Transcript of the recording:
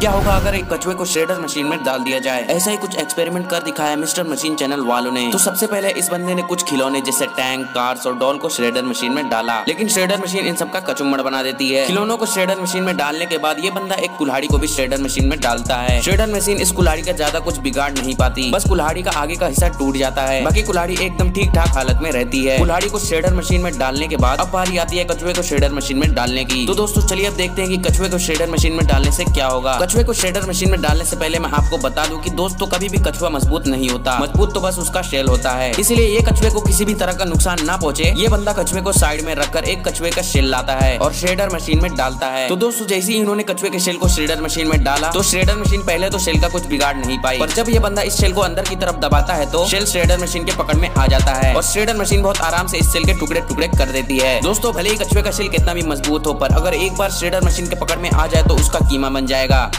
क्या होगा अगर एक कछुए को श्रेडर मशीन में डाल दिया जाए? ऐसा ही कुछ एक्सपेरिमेंट कर दिखाया मिस्टर मशीन चैनल वालों ने। तो सबसे पहले इस बंदे ने कुछ खिलौने जैसे टैंक, कार्स और डॉल को श्रेडर मशीन में डाला। लेकिन श्रेडर मशीन इन सबका कचुम्बड़ बना देती है। खिलौनों को श्रेडर मशीन में डालने के बाद ये बंदा एक कुल्हाड़ी को भी श्रेडर मशीन में डालता है। श्रेडर मशीन इस कुल्हाड़ी का ज़्यादा कुछ बिगाड़ नहीं पाती। बस कुल्हाड़ी का आगे का हिस्सा टूट जाता है। बाकी कुल्हाड़ी एकदम ठीक ठाक हालत में रहती है। कुल्हाड़ी को श्रेडर मशीन में डालने के बाद अब बारी आती है कछुए को श्रेडर मशीन में डालने की। तो दोस्तों, चलिए अब देखते हैं कि कछुए को श्रेडर मशीन में डालने से क्या होगा। कछुए को श्रेडर मशीन में डालने से पहले मैं आपको बता दूँ कि दोस्तों कभी भी कछुआ मज़बूत नहीं होता। मज़बूत तो बस उसका शेल होता है। इसलिए ये कछुए को किसी भी तरह का नुकसान ना पहुँचे। ये बंदा कछुए को साइड में रखकर एक कछुए का शेल लाता है और श्रेडर मशीन में डालता है। तो दोस्तों, जैसे ही इन्होंने कछुए के शेल को श्रेडर मशीन में डाला तो श्रेडर मशीन पहले तो शेल का कुछ बिगाड़ नहीं पाई। पर जब ये बंदा इस शेल को अंदर की तरफ़ दबाता है तो शेल श्रेडर मशीन के पकड़ में आ जाता है और श्रेडर मशीन बहुत आराम से इस शेल के टुकड़े टुकड़े कर देती है। दोस्तों, भले ही कछुए का शेल कितना भी मज़बूत हो, पर अगर एक बार श्रेडर मशीन के पकड़ में आ जाए तो उसका कीमा बन जाएगा।